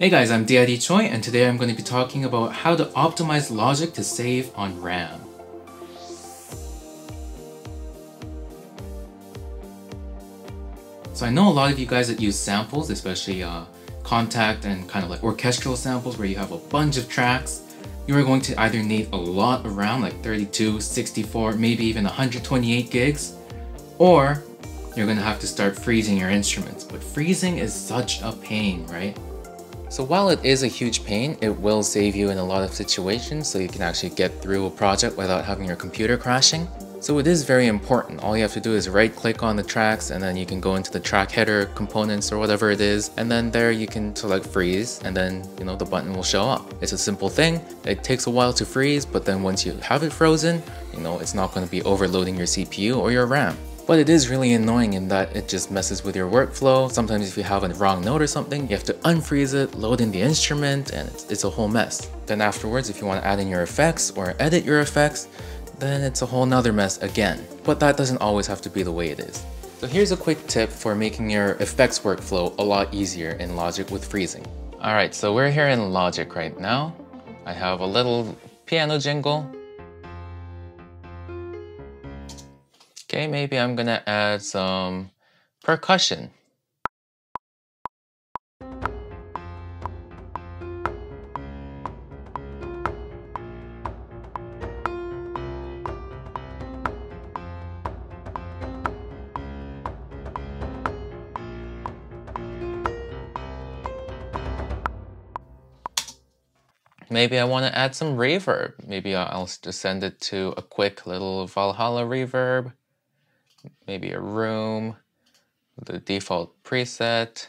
Hey guys, I'm DID Choi and today I'm going to be talking about how to optimize logic to save on RAM. So I know a lot of you guys that use samples, especially uh, Kontakt and kind of like orchestral samples where you have a bunch of tracks. You are going to either need a lot of RAM, like 32, 64, maybe even 128 gigs, or you're going to have to start freezing your instruments. But freezing is such a pain, right? So while it is a huge pain, it will save you in a lot of situations so you can actually get through a project without having your computer crashing. So it is very important. All you have to do is right click on the tracks and then you can go into the track header components or whatever it is and then there you can select freeze and then you know the button will show up. It's a simple thing. It takes a while to freeze but then once you have it frozen, you know it's not going to be overloading your CPU or your RAM. But it is really annoying in that it just messes with your workflow. Sometimes if you have a wrong note or something, you have to unfreeze it, load in the instrument, and it's, it's a whole mess. Then afterwards, if you want to add in your effects or edit your effects, then it's a whole nother mess again. But that doesn't always have to be the way it is. So here's a quick tip for making your effects workflow a lot easier in Logic with freezing. Alright, so we're here in Logic right now. I have a little piano jingle Okay, maybe I'm gonna add some percussion. Maybe I want to add some reverb. Maybe I'll just send it to a quick little Valhalla reverb maybe a room, the default preset.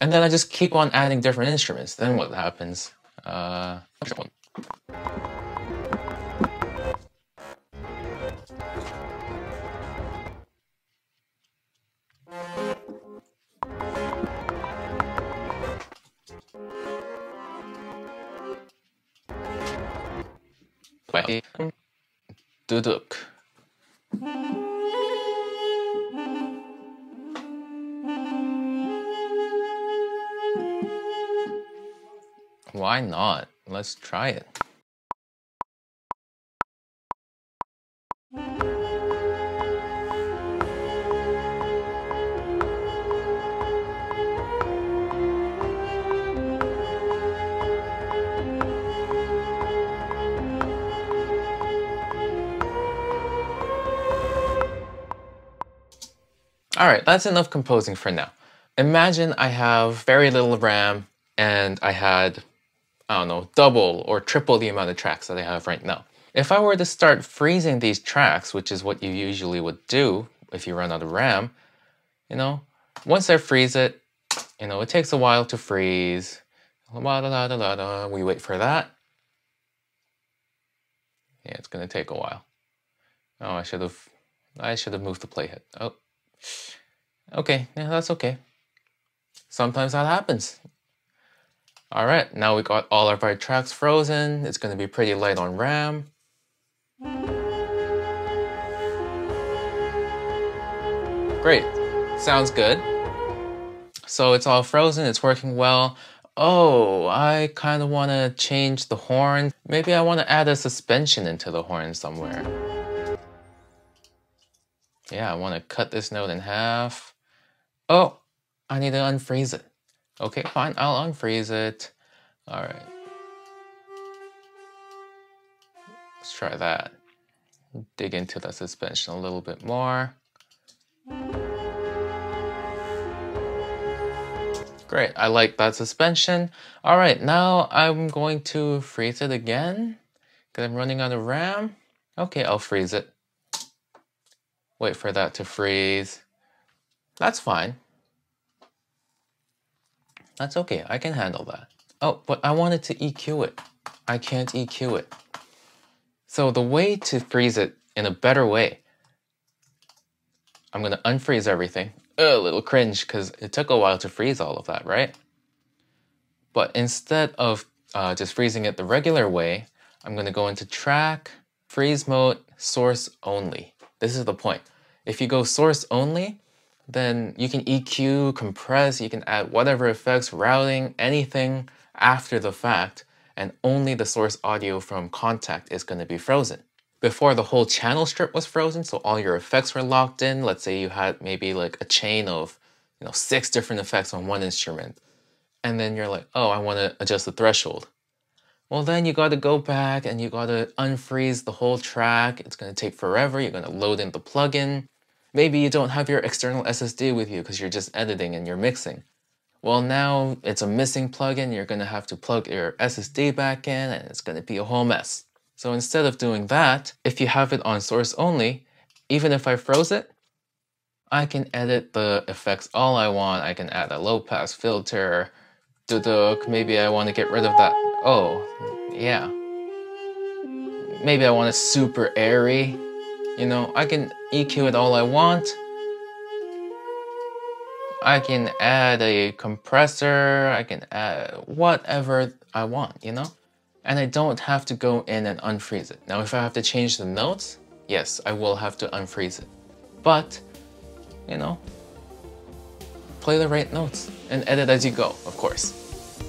And then I just keep on adding different instruments. Then what happens? Uh, Duduk. Why not? Let's try it. All right, that's enough composing for now. Imagine I have very little RAM and I had, I don't know, double or triple the amount of tracks that I have right now. If I were to start freezing these tracks, which is what you usually would do if you run out of RAM, you know, once I freeze it, you know, it takes a while to freeze. We wait for that. Yeah, it's gonna take a while. Oh, I should have, I should have moved the playhead. Oh, Okay, yeah, that's okay. Sometimes that happens. All right, now we got all of our tracks frozen. It's gonna be pretty light on RAM. Great, sounds good. So it's all frozen, it's working well. Oh, I kind of want to change the horn. Maybe I want to add a suspension into the horn somewhere. Yeah, I want to cut this note in half. Oh, I need to unfreeze it. Okay, fine, I'll unfreeze it. All right. Let's try that. Dig into the suspension a little bit more. Great, I like that suspension. All right, now I'm going to freeze it again because I'm running out of RAM. Okay, I'll freeze it wait for that to freeze. That's fine. That's okay, I can handle that. Oh, but I wanted to EQ it. I can't EQ it. So the way to freeze it in a better way, I'm gonna unfreeze everything. Ugh, a little cringe because it took a while to freeze all of that, right? But instead of uh, just freezing it the regular way, I'm gonna go into track, freeze mode, source only. This is the point. If you go source only, then you can EQ, compress, you can add whatever effects, routing, anything after the fact, and only the source audio from Kontakt is going to be frozen. Before the whole channel strip was frozen, so all your effects were locked in. Let's say you had maybe like a chain of, you know, six different effects on one instrument. And then you're like, oh, I want to adjust the threshold. Well, then you got to go back and you got to unfreeze the whole track. It's going to take forever. You're going to load in the plugin. Maybe you don't have your external SSD with you because you're just editing and you're mixing. Well, now it's a missing plugin. You're going to have to plug your SSD back in and it's going to be a whole mess. So instead of doing that, if you have it on source only, even if I froze it, I can edit the effects all I want. I can add a low pass filter, duduk, maybe I want to get rid of that. Oh, yeah. Maybe I want it super airy. You know, I can EQ it all I want. I can add a compressor, I can add whatever I want, you know? And I don't have to go in and unfreeze it. Now, if I have to change the notes, yes, I will have to unfreeze it. But, you know, play the right notes and edit as you go, of course.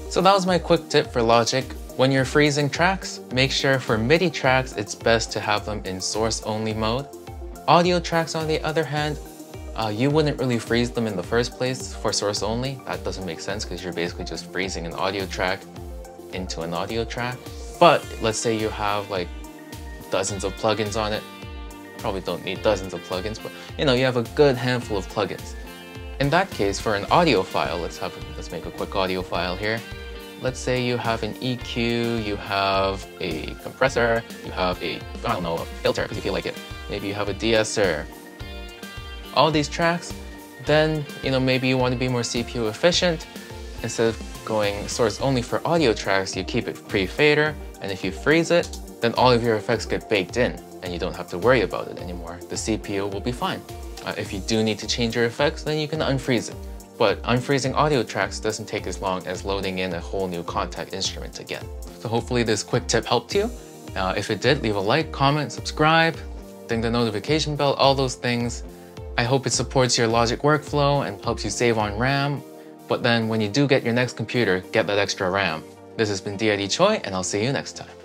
So that was my quick tip for Logic. When you're freezing tracks, make sure for MIDI tracks, it's best to have them in source only mode. Audio tracks, on the other hand, uh, you wouldn't really freeze them in the first place for source only. That doesn't make sense because you're basically just freezing an audio track into an audio track. But let's say you have like dozens of plugins on it. Probably don't need dozens of plugins, but you know, you have a good handful of plugins. In that case, for an audio file, let's have let's make a quick audio file here. Let's say you have an EQ, you have a compressor, you have a, I don't know, a filter because you feel like it. Maybe you have a de-esser. All these tracks, then, you know, maybe you want to be more CPU efficient. Instead of going source only for audio tracks, you keep it pre-fader, and if you freeze it, then all of your effects get baked in, and you don't have to worry about it anymore. The CPU will be fine. Uh, if you do need to change your effects, then you can unfreeze it. But unfreezing audio tracks doesn't take as long as loading in a whole new Kontakt instrument again. So hopefully this quick tip helped you. Uh, if it did, leave a like, comment, subscribe, ding the notification bell, all those things. I hope it supports your Logic workflow and helps you save on RAM. But then when you do get your next computer, get that extra RAM. This has been DID Choi, and I'll see you next time.